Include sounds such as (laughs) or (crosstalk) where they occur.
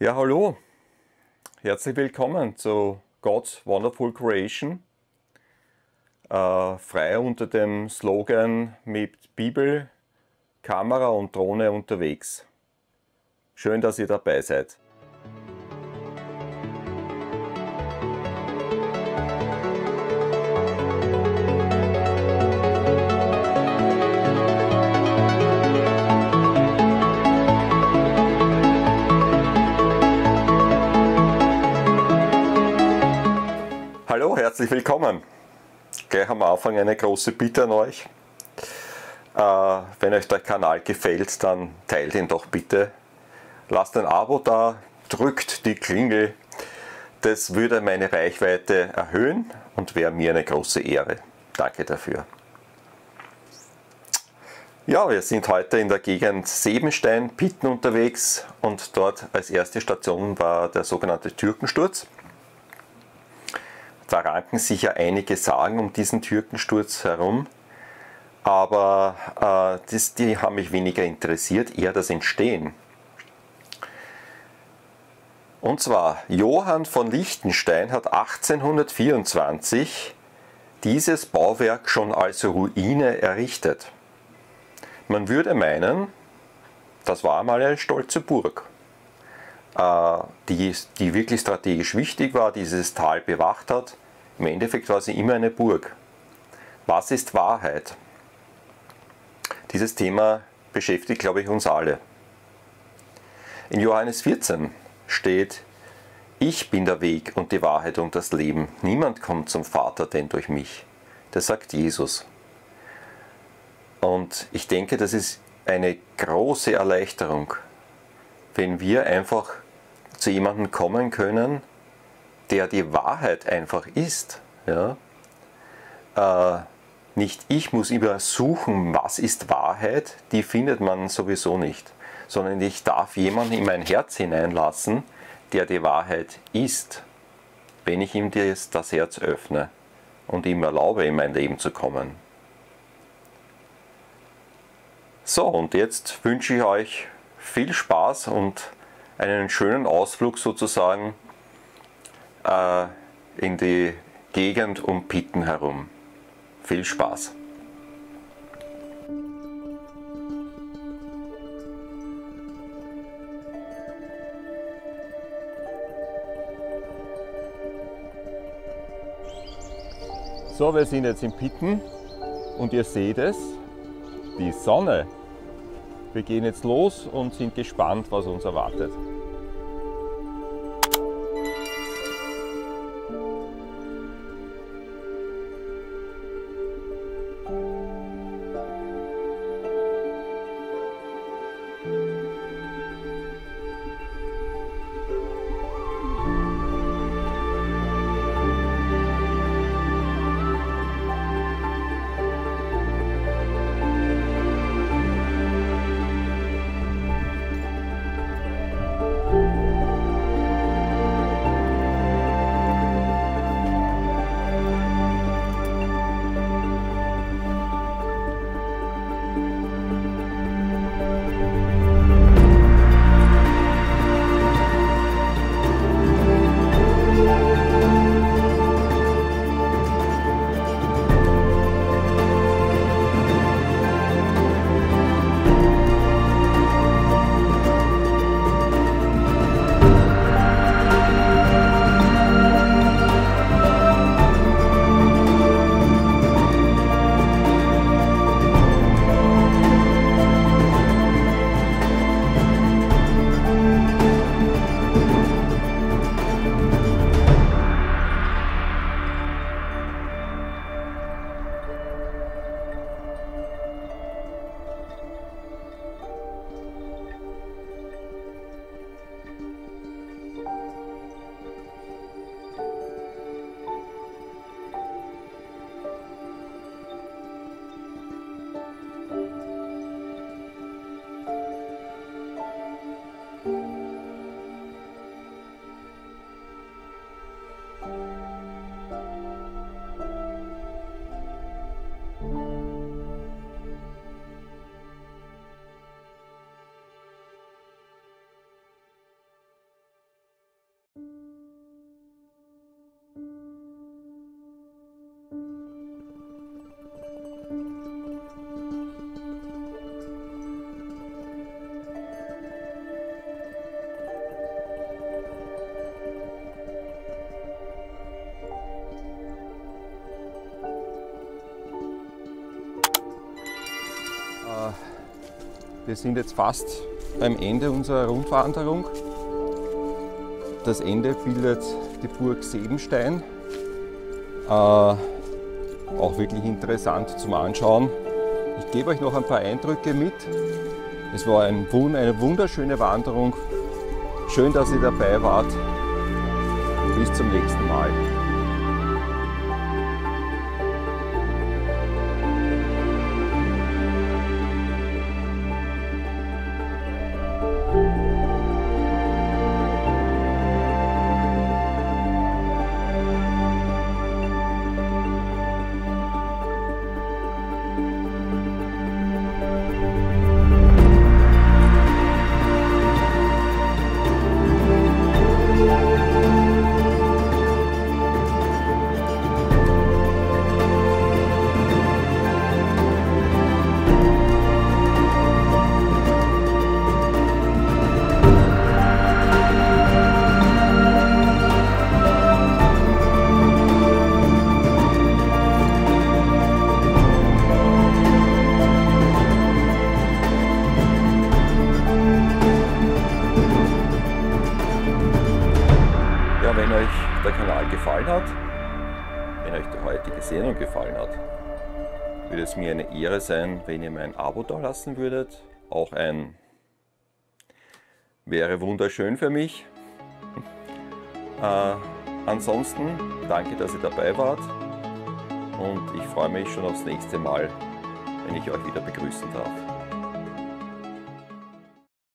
Ja, hallo. Herzlich willkommen zu God's Wonderful Creation. Äh, frei unter dem Slogan mit Bibel, Kamera und Drohne unterwegs. Schön, dass ihr dabei seid. Herzlich willkommen. Gleich am Anfang eine große Bitte an euch. Äh, wenn euch der Kanal gefällt, dann teilt ihn doch bitte. Lasst ein Abo da, drückt die Klingel. Das würde meine Reichweite erhöhen und wäre mir eine große Ehre. Danke dafür. Ja, wir sind heute in der Gegend Sebenstein, Pitten unterwegs und dort als erste Station war der sogenannte Türkensturz. Da ranken sich ja einige Sagen um diesen Türkensturz herum, aber äh, das, die haben mich weniger interessiert, eher das Entstehen. Und zwar, Johann von Liechtenstein hat 1824 dieses Bauwerk schon als Ruine errichtet. Man würde meinen, das war einmal eine stolze Burg, die, die wirklich strategisch wichtig war, dieses Tal bewacht hat. Im Endeffekt war sie immer eine Burg. Was ist Wahrheit? Dieses Thema beschäftigt, glaube ich, uns alle. In Johannes 14 steht, ich bin der Weg und die Wahrheit und das Leben. Niemand kommt zum Vater denn durch mich. Das sagt Jesus. Und ich denke, das ist eine große Erleichterung, wenn wir einfach zu jemandem kommen können, der die Wahrheit einfach ist. Ja? Äh, nicht ich muss immer suchen, was ist Wahrheit, die findet man sowieso nicht, sondern ich darf jemanden in mein Herz hineinlassen, der die Wahrheit ist, wenn ich ihm das, das Herz öffne und ihm erlaube, in mein Leben zu kommen. So, und jetzt wünsche ich euch viel Spaß und einen schönen Ausflug sozusagen äh, in die Gegend um Pitten herum. Viel Spaß! So, wir sind jetzt in Pitten und ihr seht es, die Sonne. Wir gehen jetzt los und sind gespannt, was uns erwartet. Wir sind jetzt fast beim Ende unserer Rundwanderung. Das Ende bildet die Burg Sebenstein. Äh, auch wirklich interessant zum Anschauen. Ich gebe euch noch ein paar Eindrücke mit. Es war ein, eine wunderschöne Wanderung. Schön, dass ihr dabei wart. Bis zum nächsten Mal. Wenn euch der Kanal gefallen hat, wenn euch die heutige Sendung gefallen hat, würde es mir eine Ehre sein, wenn ihr mir ein Abo da lassen würdet. Auch ein wäre wunderschön für mich. (laughs) Äh, ansonsten danke, dass ihr dabei wart und ich freue mich schon aufs nächste Mal, wenn ich euch wieder begrüßen darf.